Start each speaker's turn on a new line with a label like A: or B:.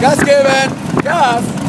A: Gas geben! Gas!